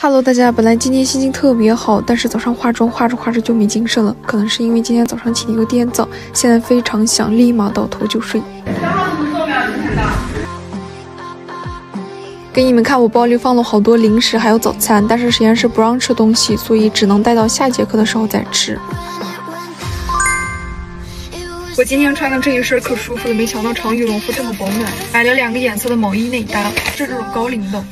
Hello，大家，本来今天心情特别好，但是早上化妆化着化着就没精神了，可能是因为今天早上起的一个颠早，现在非常想立马倒头就睡。给你们看，我包里放了好多零食，还有早餐，但是实验室不让吃东西，所以只能带到下节课的时候再吃。我今天穿的这一身可舒服了，没想到长羽绒服这么保暖，买了两个颜色的毛衣内搭，是这种高领的。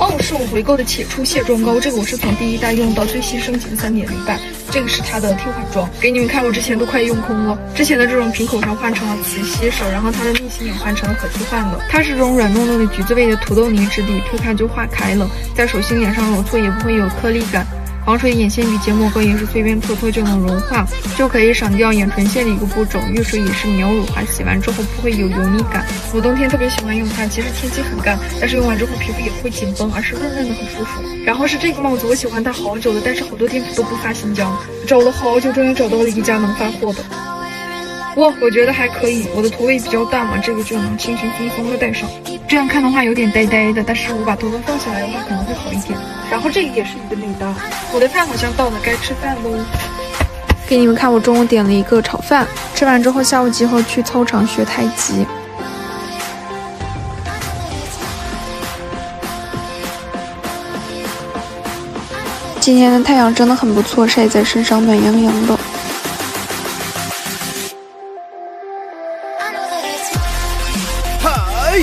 哦，是我回购的且出卸妆膏，这个我是从第一代用到最新升级的三点零版。这个是它的替换装，给你们看，我之前都快用空了。之前的这种瓶口上换成了磁吸手，然后它的滤芯也换成了可替换的。它是这种软糯糯的橘子味的土豆泥质地，推开就化开了，在手心脸上揉搓也不会有颗粒感。防水眼线笔结膜膏也是随便搓搓就能融化，就可以省掉眼唇线的一个步骤。遇水也是秒乳化，洗完之后不会有油腻感。我冬天特别喜欢用它，其实天气很干，但是用完之后皮肤也会紧绷，而是润润的，很舒服。然后是这个帽子，我喜欢它好久了，但是好多店铺都不发新疆，找了好久，终于找到了一家能发货的。哇，我觉得还可以，我的头围比较大嘛，这个就能轻轻松松的戴上。这样看的话有点呆呆的，但是我把头发放下来的话可能会好一点。然后这个也是一个内搭。我的饭好像到了，该吃饭喽。给你们看，我中午点了一个炒饭，吃完之后下午集合去操场学太极。今天的太阳真的很不错，晒在身上暖洋洋的。嗨！